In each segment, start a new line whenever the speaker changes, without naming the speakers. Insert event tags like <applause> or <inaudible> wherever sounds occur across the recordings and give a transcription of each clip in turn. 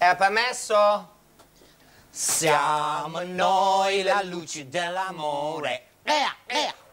È permesso? Siamo noi la luce dell'amore.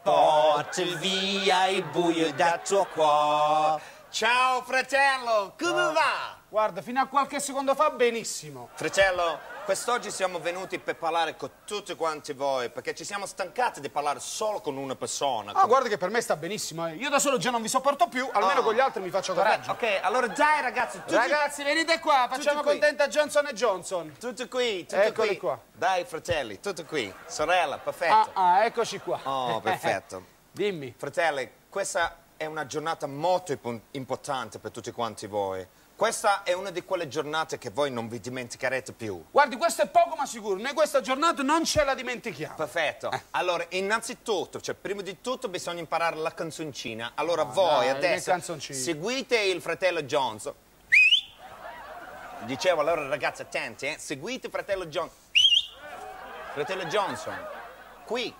Porta via il buio dal tuo cuore. Ciao fratello, come va?
Guarda, fino a qualche secondo fa benissimo.
Fratello, quest'oggi siamo venuti per parlare con tutti quanti voi perché ci siamo stancati di parlare solo con una persona.
Ah, guarda che per me sta benissimo. eh. Io da solo già non vi sopporto più, almeno
Ah.
con gli altri mi faccio coraggio.
Ok, allora dai ragazzi, tutti,
Ragazzi, venite qua, facciamo contenta Johnson e Johnson.
tutti qui, tutti
Eccoli
qui.
qua.
Dai fratelli, tutti qui. Sorella,
Ah,
perfetto.
ah, eccoci qua.
Oh, <laughs> perfetto.
Dimmi.
Fratelli, questa è una giornata molto impo- importante per tutti quanti voi. Questa è una di quelle giornate che voi non vi dimenticherete più.
Guardi, questo è poco ma sicuro. Noi questa giornata non ce la dimentichiamo.
Perfetto. Allora, innanzitutto, cioè, prima di tutto bisogna imparare la canzoncina. Allora, voi
dai,
adesso seguite il fratello Johnson. Dicevo, allora ragazzi, attenti, eh? Seguite fratello Johnson. Fratello Johnson, qui.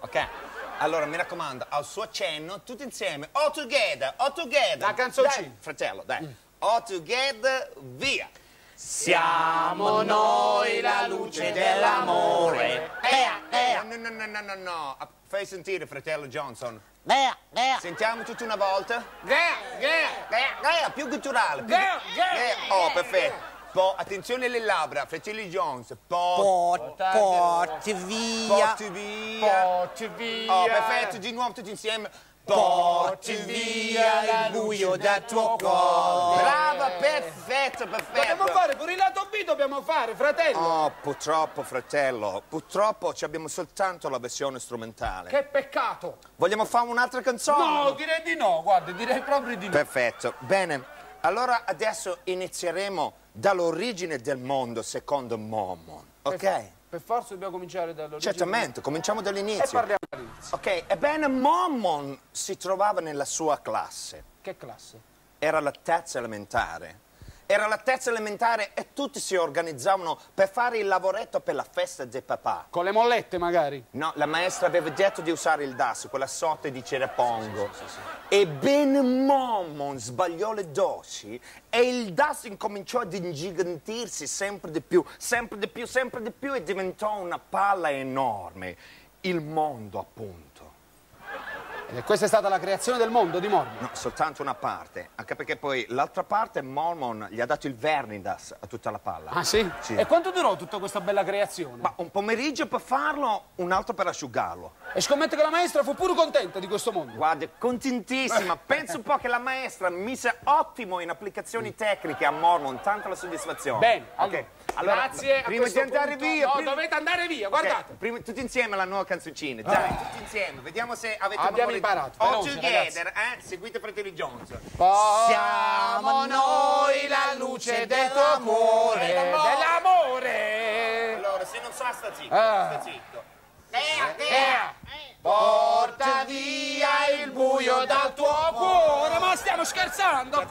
Ok. Allora, mi raccomando, al suo accenno, tutti insieme, all together, all together.
La canzoncina.
Dai, fratello, dai. All together, via.
Siamo noi la luce dell'amore.
Ea, ea. No, no, no, no, no, no. Ah, Fai sentire, fratello Johnson.
Bea, bea.
Sentiamo tutti una volta.
Gea, gea.
Gaia, Gaia, più culturale. Più...
Gaia. Gaia.
Oh, perfetto. Po- attenzione alle labbra, fratelli Jones. Po-
Porti, porti via.
porti via.
Porti via.
Oh, perfetto, di nuovo tutti insieme.
Porti via il buio dal tuo cuore.
Brava, perfetto, perfetto.
Dobbiamo fare pure il lato B, dobbiamo fare, fratello.
Oh, purtroppo, fratello, purtroppo ci abbiamo soltanto la versione strumentale.
Che peccato.
Vogliamo fare un'altra canzone?
No, direi di no, guarda, direi proprio di no.
Perfetto, bene. Allora adesso inizieremo dall'origine del mondo secondo Mormon, ok?
Per forza dobbiamo cominciare dall'origine.
Certamente, cominciamo
E
dall'inizio.
parliamo dall'inizio.
Ok, ebbene Mormon si trovava nella sua classe,
Che classe?
era la terza elementare. Era la terza elementare e tutti si organizzavano per fare il lavoretto per la festa del papà.
Con le mollette magari.
No, la maestra aveva detto di usare il DAS, quella sorta di cerepongo. Ebbene Mormon sbagliò le dosi e il DAS incominciò ad ingigantirsi sempre di più, sempre di più, sempre di più e diventò una palla enorme. Il mondo, appunto.
E questa è stata la creazione del mondo di Mormon.
No, soltanto una parte, anche perché poi l'altra parte Mormon gli ha dato il vernidas a tutta la palla.
Ah sì?
Sì.
E quanto durò tutta questa bella creazione?
Ma un pomeriggio per farlo, un altro per asciugarlo.
E scommetto che la maestra fu pure contenta di questo mondo.
Guarda, contentissima. <laughs> Penso un po' che la maestra mise ottimo in applicazioni tecniche a Mormon, tanta la soddisfazione.
Bene,
Ok,
allora,
allora,
grazie.
Prima di andare
punto-
via,
No,
prima-
dovete andare via, guardate.
prima- tutti insieme la nuova canzoncina. Dai, tutti insieme. Vediamo se avete
Abbiamo imparato,
All
veloce,
together, eh? Seguite Fratelli Jones.
Siamo noi la luce del tuo amore. Dell'amore.
Allora, se non sa, sta zitto.
Ah.
Sta zitto.
Eh, Porta via il buio dal tuo cuore. Ma stiamo scherzando?